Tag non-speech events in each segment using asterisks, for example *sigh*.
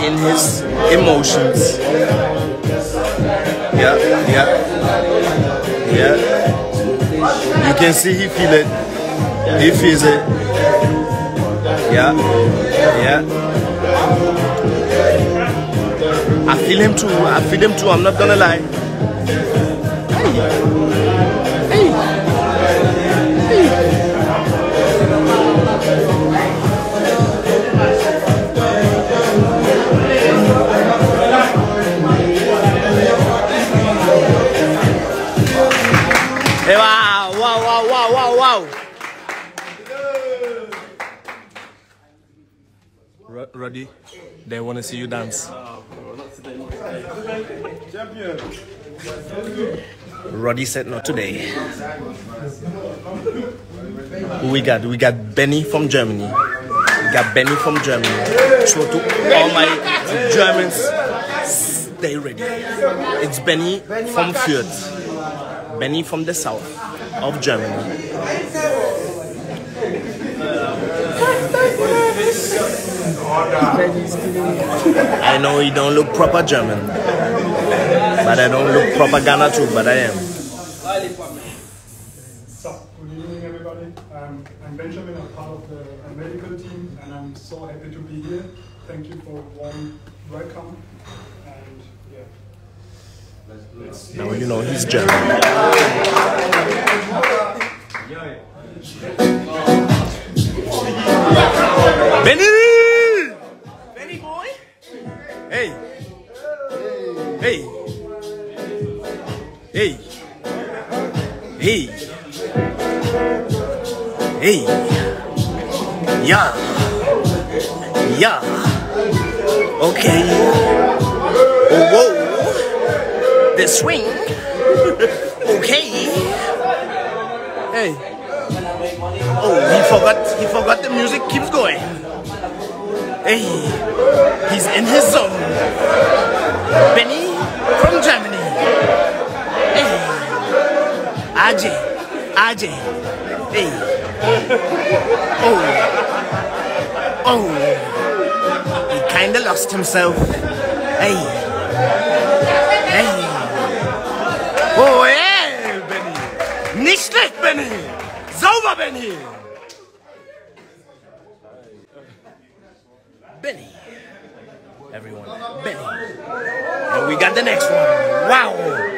in his emotions. Yeah, yeah, yeah. You can see he feel it. He feels it. Yeah, yeah. I feel him too. I feel him too. I'm not gonna lie. Hey. To see you dance. Roddy said not today. We got? We got Benny from Germany. We got Benny from Germany. So to all my Germans, stay ready. It's Benny from Fürth. Benny from the south of Germany. I know he don't look proper German, but I don't look proper Ghana too, but I am. So, good evening, everybody. Um, I'm Benjamin. I'm part of the uh, medical team, and I'm so happy to be here. Thank you for warm welcome. And yeah, Now you know he's German. Benny! Benny Hey! Hey! Hey! Yeah! Yeah! Okay! Whoa! The swing! *laughs* okay! Hey! Oh, he forgot. He forgot the music keeps going. Hey, he's in his zone. Benny Ajay, Ajay. Hey. Oh, oh. He kinda lost himself. Hey, hey. Oh, hey, Benny. Nicht schlecht, Benny. Sauber, Benny. Benny. Everyone, Benny. And we got the next one. Wow.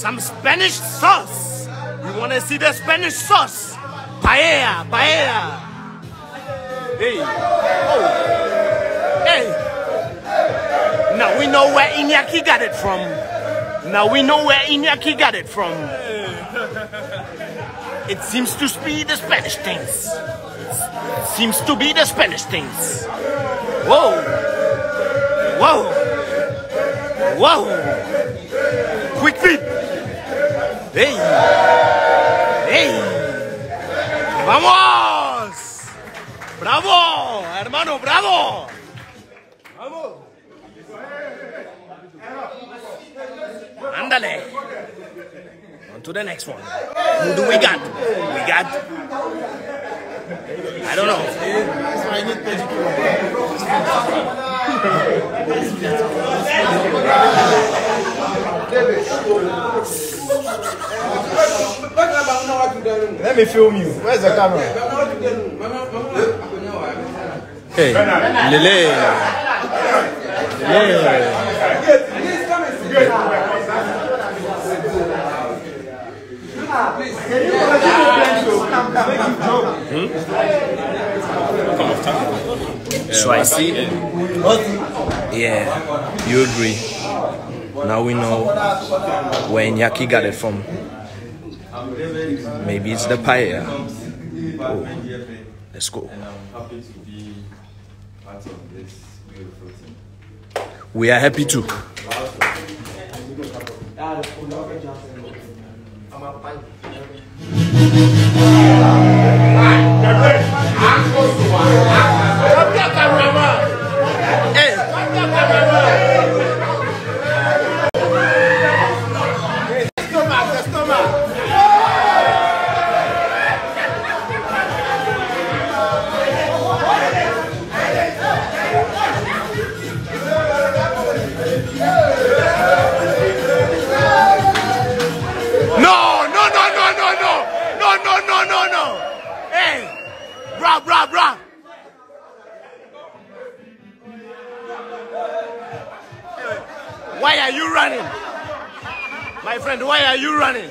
Some Spanish sauce. We want to see the Spanish sauce. Paella, paella. Hey. Oh. Hey. Now we know where Iñaki got it from. Now we know where Iñaki got it from. It seems to be the Spanish things. It seems to be the Spanish things. Whoa. Whoa. Whoa. Quick feet. Vamos. Bravo, hermano, bravo. Vamos. Ándale. On to the next one. Who do we got? We got. I don't know. *laughs* Let me film you. Where's the camera? Hey, Lele. Lele. So I see. Yeah, you agree. Now we know where Iñaki got it from. Maybe it's the paella. Oh. Let's go. We are happy too. Why are you running? My friend, why are you running?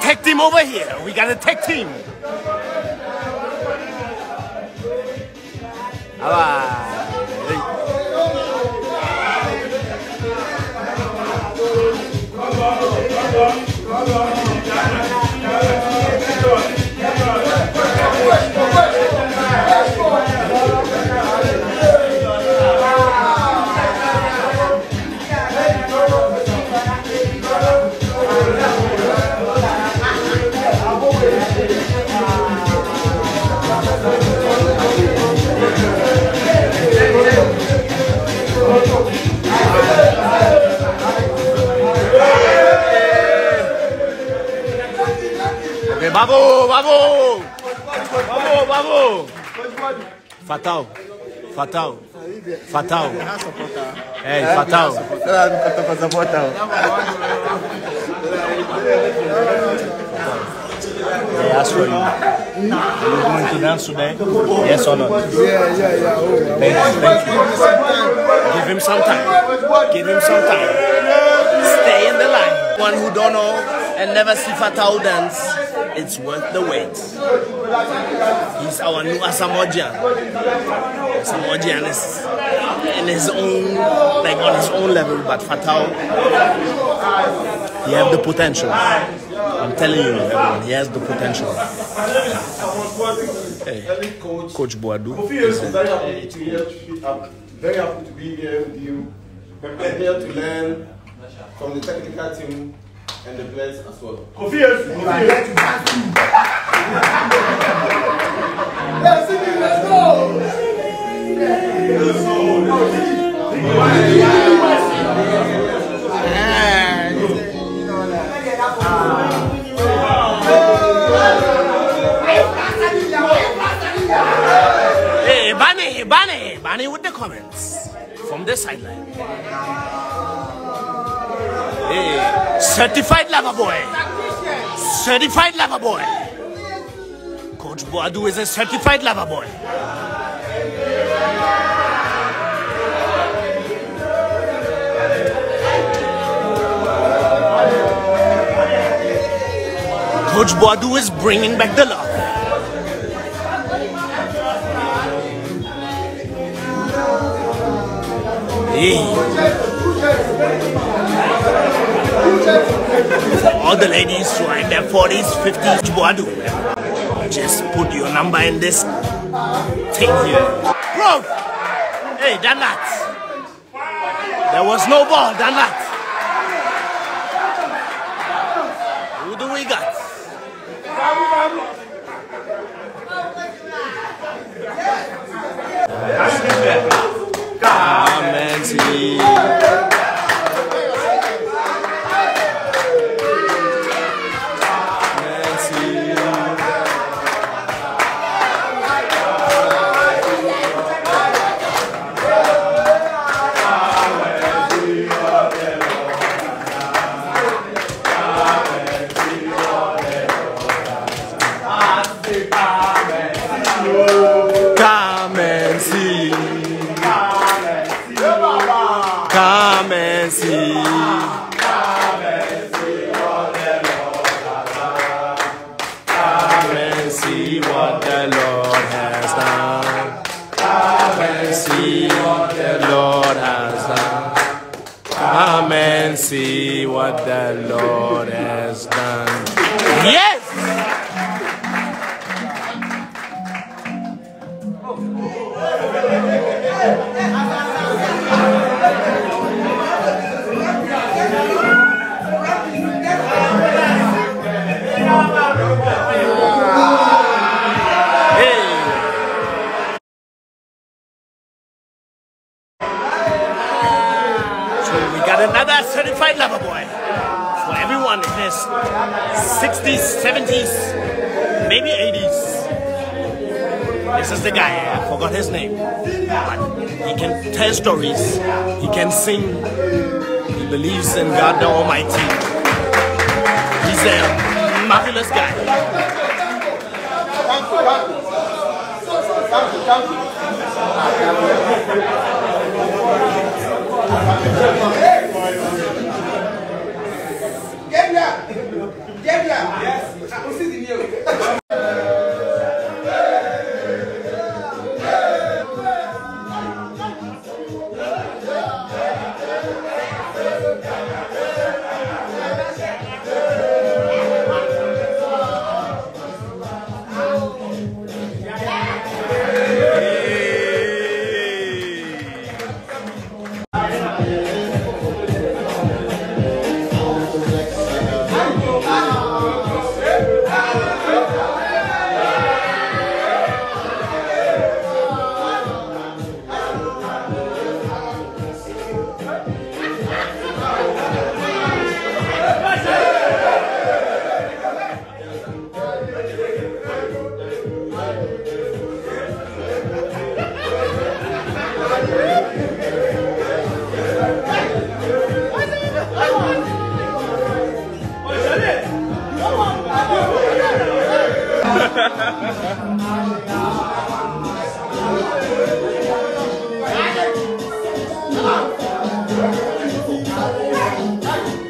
tech team over here. We got a tech team. All right. Come on, come on, come on. Babu, Babu, Babu, Babu. Fatawu, Fatawu, Fatawu. Hey, Fatawu. They asked for you. Going to dance today? Yes or no? Yeah, yeah, yeah. Thank you, thank you. Give him some time. Give him some time. Stay in the line. One who don't know and never see Fatawu dance, it's worth the wait. He's our new Asamoah Asamoah is in his own, like on his own level, but Fatawu, he have the potential. I'm telling you, everyone, he has the potential. Hey, Coach Boadu. Be- very happy to be here with you. I'm here to learn from the technical team and the players as well. Kofi Yesu. Kofi Yesu. You are here to dance too. Let's sing it. Let's go. Let's go. Hey, Bunny, Bunny, Bunny with the comments from the sideline. Certified lover boy. Certified lover boy. Coach Boadu is a certified lover boy. Coach Boadu is bringing back the love. Hey. All the ladies who are in their 40s, 50s, Boadu, just put your number in this thing here. Bro! Hey, done that. There was no ball, done that. Come and see. What the Lord has done. Come This is the guy, I forgot his name. But he can tell stories, he can sing, he believes in God the Almighty. He's a marvelous guy. Thank you, thank you. Thank you, thank you.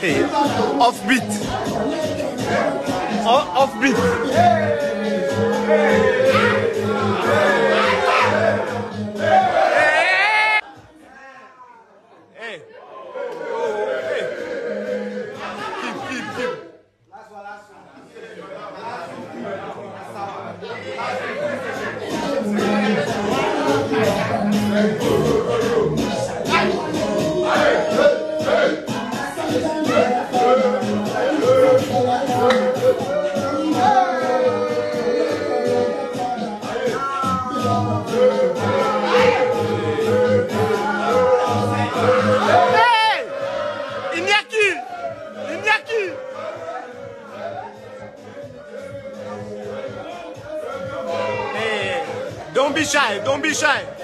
Hey, offbeat. O- offbeat. Hey. Don't be shy, don't be shy.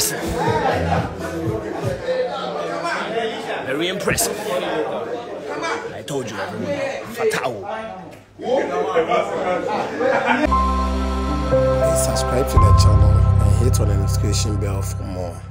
Impressive. Very impressive. I told you, everyone. Please subscribe to the channel and hit on the notification bell for more.